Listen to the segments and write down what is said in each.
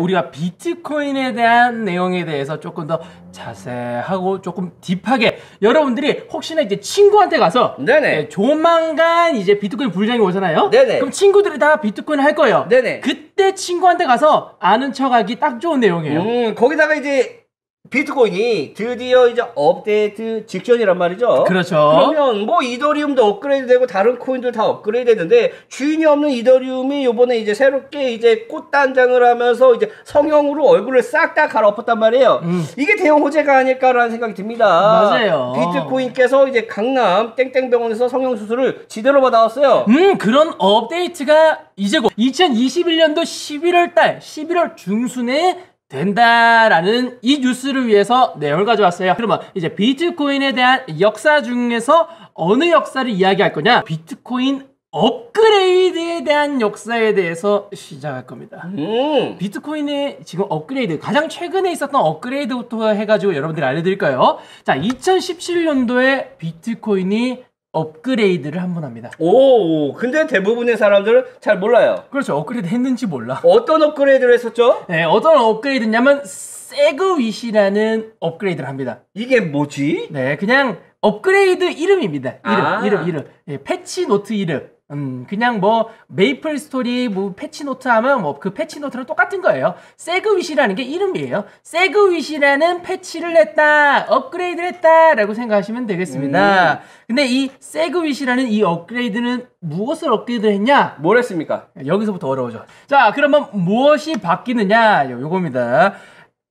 우리가 비트코인에 대한 내용에 대해서 조금 더 자세하고 조금 deep하게 여러분들이 혹시나 이제 친구한테 가서 네네. 네, 조만간 이제 비트코인 불장이 오잖아요. 네네. 그럼 친구들이 다 비트코인 할 거예요. 네네. 그때 친구한테 가서 아는 척하기 딱 좋은 내용이에요. 음, 거기다가 이제 비트코인이 드디어 이제 업데이트 직전이란 말이죠. 그렇죠. 그러면 뭐 이더리움도 업그레이드 되고 다른 코인들 다 업그레이드 됐는데 주인이 없는 이더리움이 요번에 이제 새롭게 이제 꽃단장을 하면서 이제 성형으로 얼굴을 싹 다 갈아엎었단 말이에요. 음. 이게 대형 호재가 아닐까라는 생각이 듭니다. 맞아요. 비트코인께서 이제 강남 땡땡병원에서 성형 수술을 지대로 받아왔어요. 음, 그런 업데이트가 이제 곧 2021년도 11월 달, 11월 중순에 된다라는 이 뉴스를 위해서 내용을 가져왔어요. 그러면 이제 비트코인에 대한 역사 중에서 어느 역사를 이야기할 거냐? 비트코인 업그레이드에 대한 역사에 대해서 시작할 겁니다. 음. 비트코인의 지금 업그레이드 가장 최근에 있었던 업그레이드부터 해가지고 여러분들이 알려드릴까요? 자, 2017년도에 비트코인이 업그레이드를 한 번 합니다. 오, 근데 대부분의 사람들은 잘 몰라요. 그렇죠. 업그레이드 했는지 몰라. 어떤 업그레이드를 했었죠? 네, 어떤 업그레이드냐면 SegWit이라는 업그레이드를 합니다. 이게 뭐지? 네, 그냥 업그레이드 이름입니다. 이름, 아. 이름, 이름. 예, patch note 이름. 음, 그냥 뭐 메이플 스토리 뭐 patch note 하면 뭐 그 patch note랑 똑같은 거예요. SegWit이라는 게 이름이에요. SegWit이라는 patch를 했다, 업그레이드를 했다라고 생각하시면 되겠습니다. 근데 이 SegWit이라는 이 업그레이드는 무엇을 업그레이드 했냐? 뭘 했습니까? 여기서부터 어려워져. 자, 그러면 무엇이 바뀌느냐? 요- 요겁니다.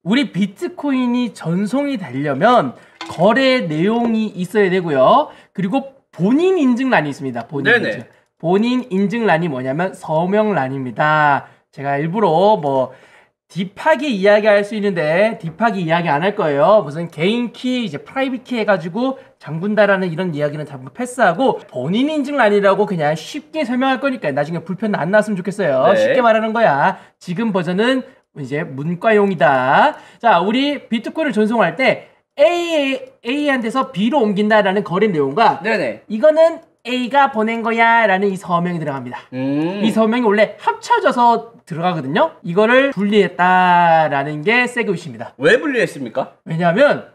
우리 비트코인이 전송이 되려면 거래 내용이 있어야 되고요. 그리고 본인 인증란이 있습니다. 본인 네네. 인증. 본인 인증란이 뭐냐면 서명란입니다. 제가 일부러 뭐 deep하게 이야기할 수 있는데 deep하게 이야기 안 할 거예요. 무슨 개인 키, 이제 private key 해가지고 잠근다라는 이런 이야기는 전부 패스하고 본인 인증란이라고 그냥 쉽게 설명할 거니까 나중에 불편 안 났으면 좋겠어요. 네. 쉽게 말하는 거야. 지금 버전은 이제 문과용이다. 자, 우리 비트코인을 전송할 때 A, A한테서 B로 옮긴다라는 거래 내용과 네네. 이거는 A가 보낸 거야 라는 이 서명이 들어갑니다. 음. 이 서명이 원래 합쳐져서 들어가거든요. 이거를 분리했다라는 게 세그윗입니다. 왜 분리했습니까? 왜냐하면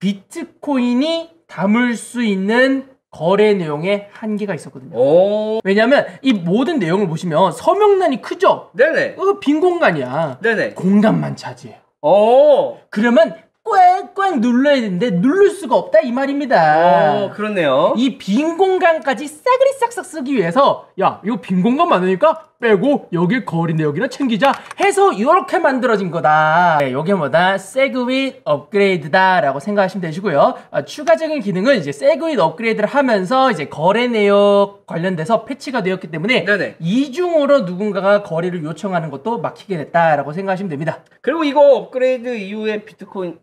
비트코인이 담을 수 있는 거래 내용에 한계가 있었거든요. 오. 왜냐하면 이 모든 내용을 보시면 서명란이 크죠? 네네. 빈 공간이야. 네네. 공간만 차지해요. 오. 그러면 꽉꽉 눌러야 되는데 누를 수가 없다 이 말입니다. 오, 그렇네요. 이 빈 공간까지 싸그리 싹싹 쓰기 위해서 야 이거 빈 공간 많으니까 빼고 여기 거리 내역이나 챙기자 해서 이렇게 만들어진 거다 네, 요게 뭐다 세그윗 업그레이드다 라고 생각하시면 되시고요 아, 추가적인 기능은 이제 세그윗 업그레이드를 하면서 이제 거래 내역 관련돼서 패치가 되었기 때문에 네네. 이중으로 누군가가 거래를 요청하는 것도 막히게 됐다라고 생각하시면 됩니다 그리고 이거 업그레이드 이후에 비트코인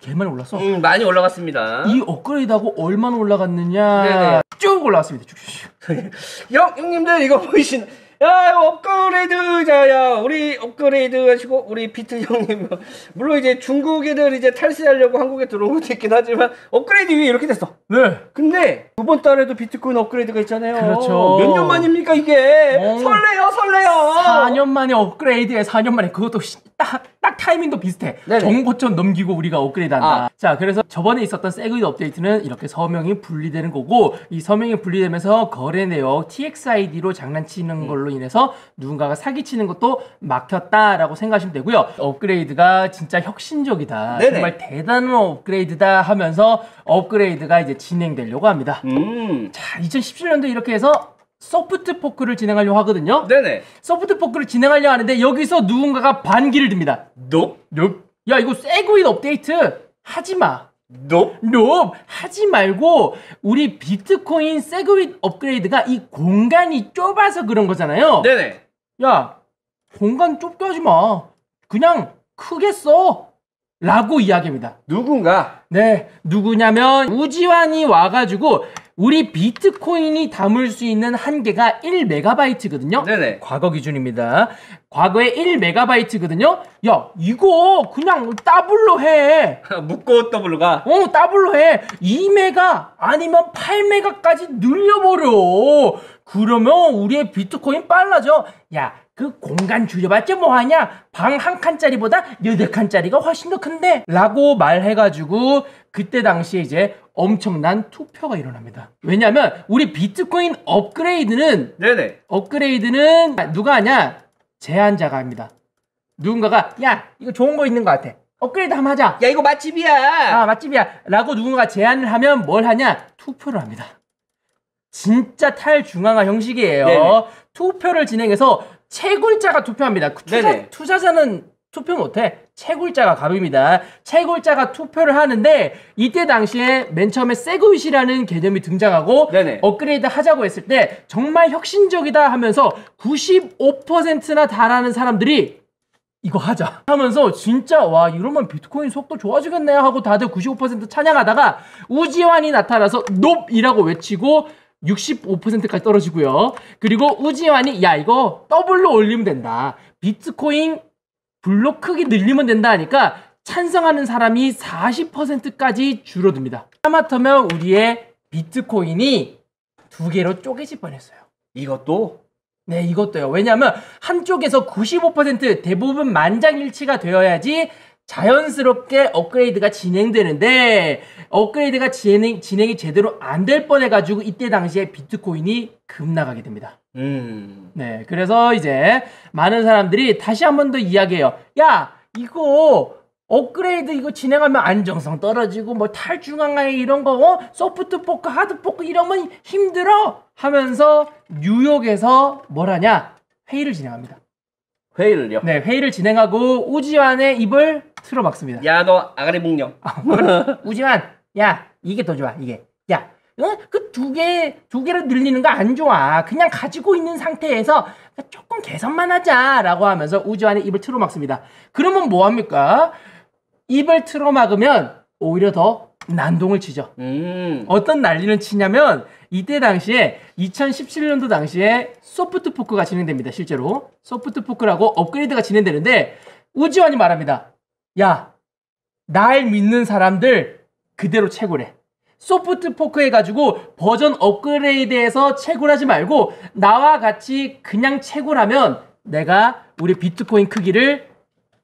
개 많이 올랐어 음, 많이 올라갔습니다. 이 업그레이드하고 얼마나 올라갔느냐 네네. 쭉 올라갔습니다 쭉쭉쭉 형, 형님들 이거 보이신 야 업그레이드 자야 우리 업그레이드 하시고 우리 비트 형님 물론 이제 중국 애들 이제 탈세하려고 한국에 들어온 것도 있긴 하지만 업그레이드 위에 이렇게 됐어 네 근데 이번 달에도 비트코인 업그레이드가 있잖아요 그렇죠. 몇 년 만입니까 이게 어. 설레요 설레요 4년 만에 업그레이드에 4년 만에 그것도 시- 딱, 딱 타이밍도 비슷해. 네네. 정고점 넘기고 우리가 업그레이드 한다. 아. 자, 그래서 저번에 있었던 세그윗 업데이트는 이렇게 서명이 분리되는 거고, 이 서명이 분리되면서 거래 내역 TXID로 장난치는 음. 걸로 인해서 누군가가 사기치는 것도 막혔다라고 생각하시면 되고요. 업그레이드가 진짜 혁신적이다. 네네. 정말 대단한 업그레이드다 하면서 업그레이드가 이제 진행되려고 합니다. 음 자, 2017년도 이렇게 해서 soft fork를 진행하려고 하거든요. 네네 soft fork를 진행하려 하는데 여기서 누군가가 반기를 듭니다. nope 넵. 야 이거 SegWit 업데이트 하지 마. nope 하지 말고 우리 비트코인 SegWit 업그레이드가 이 공간이 좁아서 그런 거잖아요. 네네 야 공간 좁게 하지 마. 그냥 크게 써. 라고 이야기합니다. 누군가 네, 누구냐면 우지한이 와가지고 우리 비트코인이 담을 수 있는 한계가 1메가바이트거든요. 네네 과거 기준입니다. 과거에 1메가바이트거든요. 야, 이거 그냥 더블로 해. 묻고 더블로 가 어, 더블로 해. 2메가 아니면 8메가까지 늘려버려. 그러면 우리의 비트코인 빨라져. 야, 그 공간 줄여봤자 뭐하냐? 방 한 칸짜리보다 여덟 칸짜리가 훨씬 더 큰데? 라고 말해가지고 그때 당시에 이제 엄청난 투표가 일어납니다. 왜냐면 우리 비트코인 업그레이드는 네네. 업그레이드는 누가 하냐? 제한자가 합니다. 누군가가 야 이거 좋은 거 있는 것 같아. 업그레이드 한번 하자. 야 이거 맛집이야. 아 맛집이야. 라고 누군가 제안을 하면 뭘 하냐? 투표를 합니다. 진짜 탈중앙화 형식이에요. 네네. 투표를 진행해서 채굴자가 투표합니다. 투자, 네네. 투자자는 투표 못해. 채굴자가 갑입니다. 채굴자가 투표를 하는데 이때 당시에 맨 처음에 세그윗이라는 개념이 등장하고 네네. 업그레이드 하자고 했을 때 정말 혁신적이다 하면서 95%나 달하는 사람들이 이거 하자 하면서 진짜 와 이러면 비트코인 속도 좋아지겠네 하고 다들 95% 찬양하다가 우지한이 나타나서 nope이라고 외치고 65%까지 떨어지고요. 그리고 우지한이 야 이거 더블로 올리면 된다. 비트코인 블록 크기 늘리면 된다 하니까 찬성하는 사람이 40%까지 줄어듭니다. 하마터면 우리의 비트코인이 두 개로 쪼개질 뻔했어요. 이것도 네, 이것도요. 왜냐하면 한쪽에서 95% 대부분 만장일치가 되어야지 자연스럽게 업그레이드가 진행되는데 업그레이드가 진행, 진행이 제대로 안 될 뻔해가지고 이때 당시에 비트코인이 급락하게 됩니다. 음. 네, 그래서 이제 많은 사람들이 다시 한 번 더 이야기해요. 야, 이거 업그레이드 이거 진행하면 안정성 떨어지고 뭐 탈중앙화 이런 거 어? soft fork, hard fork 이러면 힘들어 하면서 뉴욕에서 뭘 하냐? 회의를 진행합니다. 회의를요. 네, 회의를 진행하고 우지환의 입을 틀어막습니다. 야 너 아가리 묵령. 우지환, 야, 이게 더 좋아, 이게. 야, 어? 그두 개, 두 개를 늘리는 거 안 좋아. 그냥 가지고 있는 상태에서 조금 개선만 하자. 라고 하면서 우지환의 입을 틀어 막습니다. 그러면 뭐 합니까? 입을 틀어 막으면 오히려 더 난동을 치죠. 음. 어떤 난리를 치냐면 이때 당시에 2017년도 당시에 소프트 포크가 진행됩니다. 실제로 소프트 포크라고 업그레이드가 진행되는데 우지한이 말합니다. 야, 날 믿는 사람들 그대로 채굴해. soft fork 해가지고 버전 업그레이드해서 채굴하지 말고 나와 같이 그냥 채굴하면 내가 우리 비트코인 크기를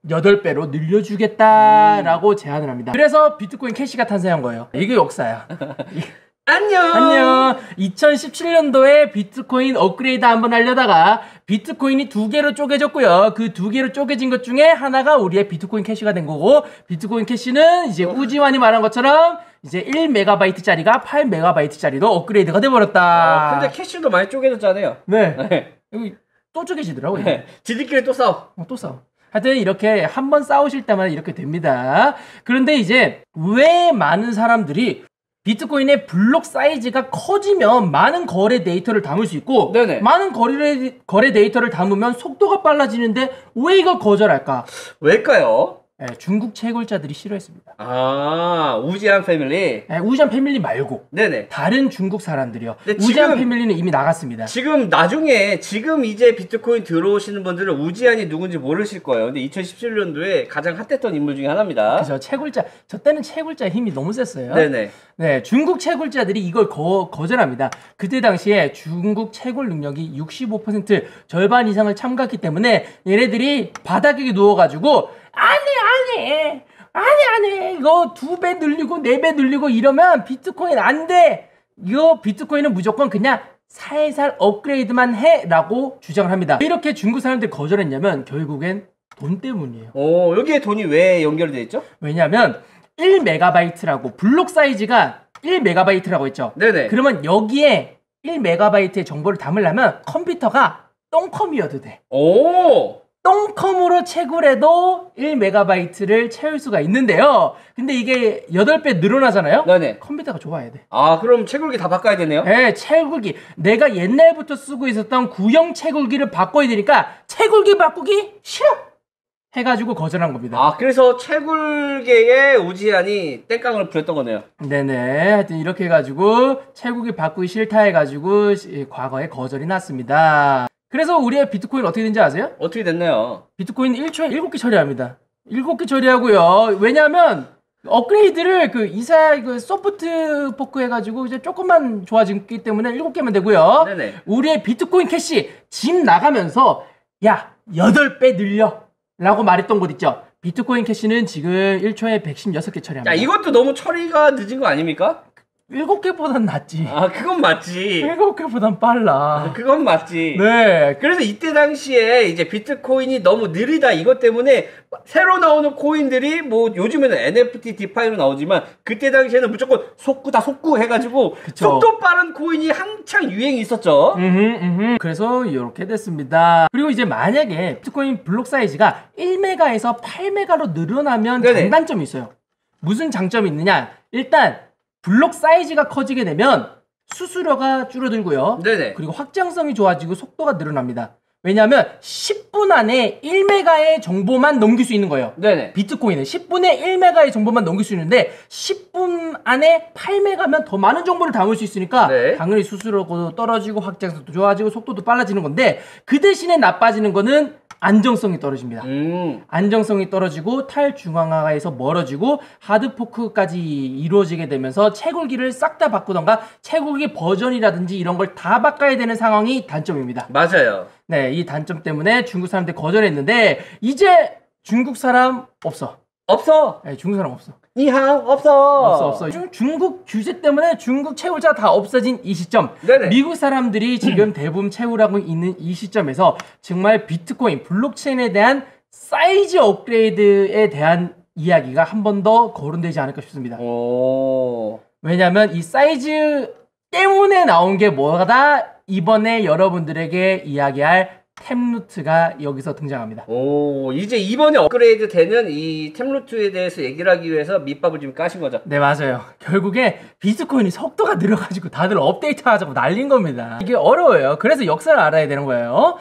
8배로 늘려주겠다라고 제안을 합니다. 그래서 비트코인 캐시가 탄생한 거예요. 이게 역사야. 안녕. 안녕. 2017년도에 비트코인 업그레이드 한번 하려다가 비트코인이 두 개로 쪼개졌고요. 그 두 개로 쪼개진 것 중에 하나가 우리의 비트코인 캐시가 된 거고 비트코인 캐시는 이제 우지한이 말한 것처럼 이제 1메가바이트짜리가 8메가바이트짜리로 업그레이드가 돼 버렸다. 어, 근데 캐시도 많이 쪼개졌잖아요. 네. 네. 여기 또 쪼개지더라고요. 네. 지들끼리 또 싸워. 어, 또 싸워. 하여튼 이렇게 한 번 싸우실 때마다 이렇게 됩니다. 그런데 이제 왜 많은 사람들이 비트코인의 블록 사이즈가 커지면 많은 거래 데이터를 담을 수 있고 네네. 많은 거래, 거래 데이터를 담으면 속도가 빨라지는데 왜 이걸 거절할까? 왜일까요? 예, 중국 채굴자들이 싫어했습니다. 아 우지한 family. 예, 우지한 family 말고 네네. 다른 중국 사람들이요. 우지한 지금- family는 이미 나갔습니다. 지금 나중에 지금 이제 비트코인 들어오시는 분들은 우지한이 누군지 모르실 거예요. 근데 2017년도에 가장 핫했던 인물 중에 하나입니다. 그죠 채굴자 저 때는 채굴자 힘이 너무 셌어요. 네네. 네, 중국 채굴자들이 이걸 거, 거절합니다. 그때 당시에 중국 채굴 능력이 65% 절반 이상을 참갔기 때문에 얘네들이 바닥에 누워가지고 안해 안해 안해 안해 이거 두 배 늘리고 네 배 늘리고 이러면 비트코인 안 돼. 이거 비트코인은 무조건 그냥 살살 업그레이드만 해라고 주장을 합니다. 이렇게 중국 사람들이 거절했냐면 결국엔 돈 때문이에요. 오 여기에 돈이 왜 연결이 돼 있죠? 왜냐하면 1메가바이트라고 블록 사이즈가 1메가바이트라고 했죠. 네네. 그러면 여기에 1메가바이트의 정보를 담으려면 컴퓨터가 똥컴이어도 돼. 오. 똥컴으로 채굴해도 1메가바이트를 채울 수가 있는데요. 근데 이게 8배 늘어나잖아요. 네네. 컴퓨터가 좋아야 돼. 아 그럼 채굴기 다 바꿔야 되네요. 예, 채굴기. 내가 옛날부터 쓰고 있었던 구형 채굴기를 바꿔야 되니까 채굴기 바꾸기 싫어. 해가지고 거절한 겁니다. 아 그래서 채굴계에 우지한이 땡깡을 부렸던 거네요. 네네. 하여튼 이렇게 해가지고 채굴기 바꾸기 싫다 해가지고 시- 과거에 거절이 났습니다. 그래서 우리의 비트코인 어떻게 된지 아세요? 어떻게 됐나요? 비트코인 1초에 7개 처리합니다. 7개 처리하고요. 왜냐하면 업그레이드를 그 이사 그 soft fork 해가지고 이제 조금만 좋아졌기 때문에 7개만 되고요. 네네. 우리의 비트코인 캐시 집 나가면서 야 8배 늘려 라고 말했던 곳 있죠. 비트코인 캐시는 지금 1초에 116개 처리합니다. 야 이것도 너무 처리가 늦은 거 아닙니까? 7개보단 낫지. 아 그건 맞지. 7개보단 빨라. 그건 맞지. 네. 그래서 이때 당시에 이제 비트코인이 너무 느리다 이것 때문에 새로 나오는 코인들이 뭐 요즘에는 NFT DeFi로 나오지만 그때 당시에는 무조건 속도다 속도 해가지고 그쵸. 속도 빠른 코인이 한창 유행이 있었죠. 음흠, 음흠. 그래서 이렇게 됐습니다. 그리고 이제 만약에 비트코인 블록 사이즈가 1메가에서 8메가로 늘어나면 네네. 장단점이 있어요. 무슨 장점이 있느냐? 일단 블록 사이즈가 커지게 되면 수수료가 줄어들고요. 네네. 그리고 확장성이 좋아지고 속도가 늘어납니다. 왜냐하면 10분 안에 1메가의 정보만 넘길 수 있는 거예요. 네네. 비트코인은 10분에 1메가의 정보만 넘길 수 있는데 10분 안에 8메가면 더 많은 정보를 담을 수 있으니까 네. 당연히 수수료도 떨어지고 확장성도 좋아지고 속도도 빨라지는 건데 그 대신에 나빠지는 거는 안정성이 떨어집니다. 음. 안정성이 떨어지고 탈중앙화에서 멀어지고 하드포크까지 이루어지게 되면서 채굴기를 싹 다 바꾸던가 채굴기 버전이라든지 이런 걸 다 바꿔야 되는 상황이 단점입니다. 맞아요. 네, 이 단점 때문에 중국 사람들이 거절했는데 이제 중국 사람 없어. 없어. 네, 중국 사람 없어. 니항 없어. 없어 없어. 중- 중국 규제 때문에 중국 채굴자 다 없어진 이 시점. 네네. 미국 사람들이 지금 대부분 채굴하고 있는 이 시점에서 정말 비트코인 블록체인에 대한 사이즈 업그레이드에 대한 이야기가 한 번 더 거론되지 않을까 싶습니다. 오. 왜냐하면 이 사이즈 때문에 나온 게 뭐다 이번에 여러분들에게 이야기할 템루트가 여기서 등장합니다. 오, 이제 이번에 업그레이드 되는 이 템루트에 대해서 얘기를 하기 위해서 밑밥을 좀 까신 거죠. 네 맞아요. 결국에 비트코인이 속도가 늘어가지고 다들 업데이트 하자고 난린 겁니다. 이게 어려워요. 그래서 역사를 알아야 되는 거예요.